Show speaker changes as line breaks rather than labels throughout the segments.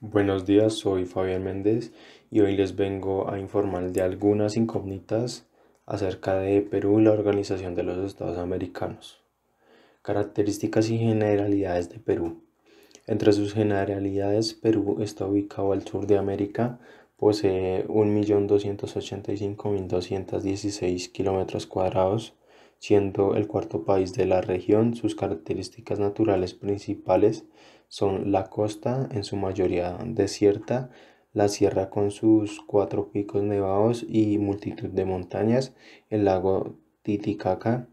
Buenos días, soy Fabián Méndez y hoy les vengo a informar de algunas incógnitas acerca de Perú y la Organización de los Estados Americanos. Características y generalidades de Perú. Entre sus generalidades, Perú está ubicado al sur de América, posee 1.285.216 kilómetros cuadrados, siendo el cuarto país de la región. Sus características naturales principales son la costa, en su mayoría desierta, la sierra con sus cuatro picos nevados y multitud de montañas, el lago Titicaca,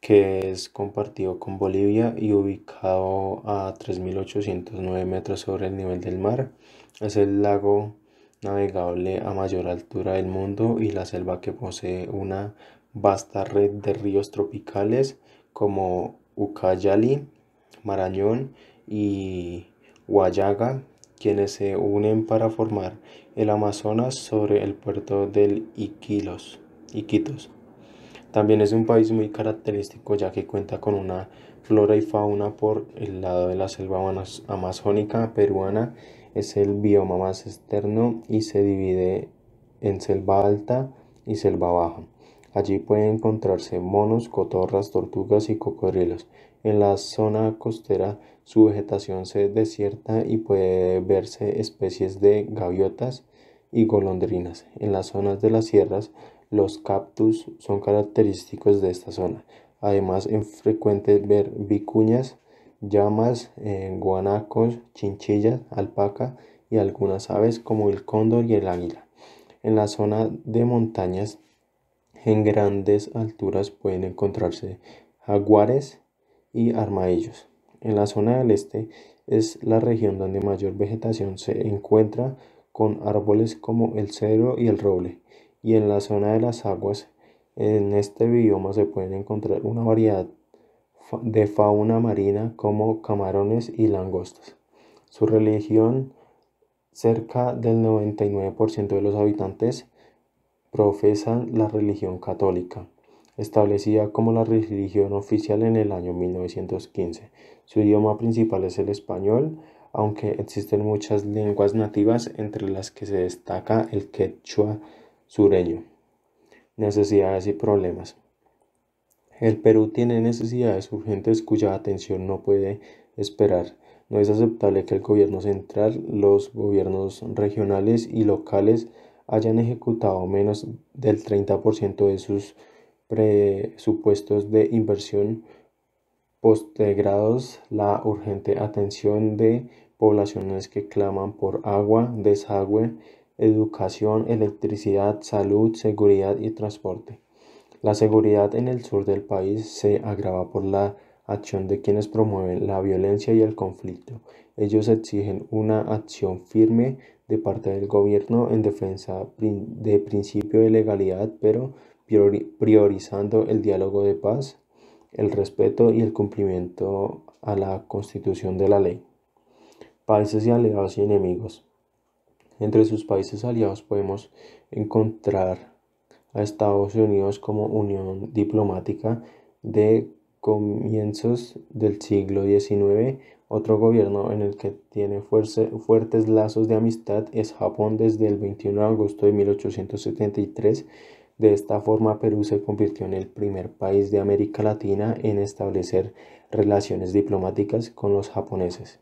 que es compartido con Bolivia y ubicado a 3.809 metros sobre el nivel del mar. Es el lago navegable a mayor altura del mundo y la selva que posee una vasta red de ríos tropicales como Ucayali, Marañón y Huallaga, quienes se unen para formar el Amazonas sobre el puerto del Iquitos. También es un país muy característico ya que cuenta con una flora y fauna por el lado de la selva amazónica peruana. Es el bioma más externo y se divide en selva alta y selva baja. Allí pueden encontrarse monos, cotorras, tortugas y cocodrilos. En la zona costera su vegetación se desierta y puede verse especies de gaviotas y golondrinas. En las zonas de las sierras los cactus son característicos de esta zona. Además es frecuente ver vicuñas, llamas, eh, guanacos, chinchillas, alpaca y algunas aves como el cóndor y el águila. En la zona de montañas en grandes alturas pueden encontrarse jaguares y armadillos. En la zona del este es la región donde mayor vegetación se encuentra con árboles como el cedro y el roble. Y en la zona de las aguas, en este bioma se pueden encontrar una variedad de fauna marina como camarones y langostas. Su religión, cerca del 99% de los habitantes profesan la religión católica, establecida como la religión oficial en el año 1915. Su idioma principal es el español, aunque existen muchas lenguas nativas entre las que se destaca el quechua sureño. Necesidades y problemas. El Perú tiene necesidades urgentes cuya atención no puede esperar. No es aceptable que el gobierno central, los gobiernos regionales y locales hayan ejecutado menos del 30% de sus presupuestos de inversión postegrados la urgente atención de poblaciones que claman por agua, desagüe, educación, electricidad, salud, seguridad y transporte. La seguridad en el sur del país se agrava por la acción de quienes promueven la violencia y el conflicto. Ellos exigen una acción firme de parte del gobierno en defensa de principio de legalidad, pero priorizando el diálogo de paz, el respeto y el cumplimiento a la constitución de la ley. Países y aliados y enemigos. Entre sus países aliados podemos encontrar a Estados Unidos como unión diplomática de comienzos del siglo XIX otro gobierno en el que tiene fuertes lazos de amistad es Japón desde el 21 de agosto de 1873. De esta forma, Perú se convirtió en el primer país de América Latina en establecer relaciones diplomáticas con los japoneses.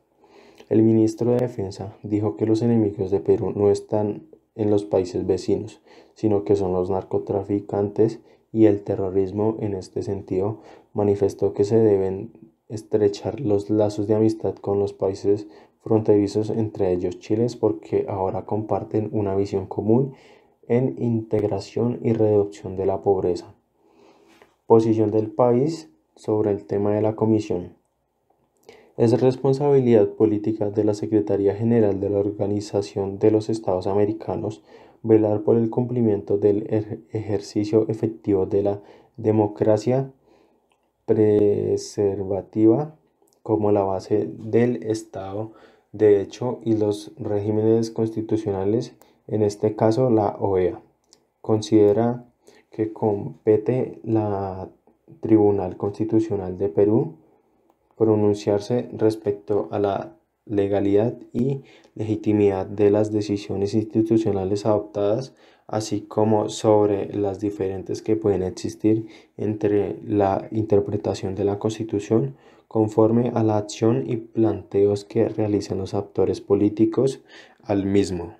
El ministro de Defensa dijo que los enemigos de Perú no están en los países vecinos, sino que son los narcotraficantes y el terrorismo. En este sentido, manifestó que se deben estrechar los lazos de amistad con los países fronterizos, entre ellos Chile, porque ahora comparten una visión común en integración y reducción de la pobreza. Posición del país sobre el tema de la comisión. Es responsabilidad política de la Secretaría General de la Organización de los Estados Americanos velar por el cumplimiento del ejercicio efectivo de la democracia preservativa como la base del Estado de hecho y los regímenes constitucionales, en este caso la OEA. Considera que compete la Tribunal Constitucional de Perú pronunciarse respecto a la legalidad y legitimidad de las decisiones institucionales adoptadas, así como sobre las diferentes que pueden existir entre la interpretación de la Constitución conforme a la acción y planteos que realicen los actores políticos al mismo.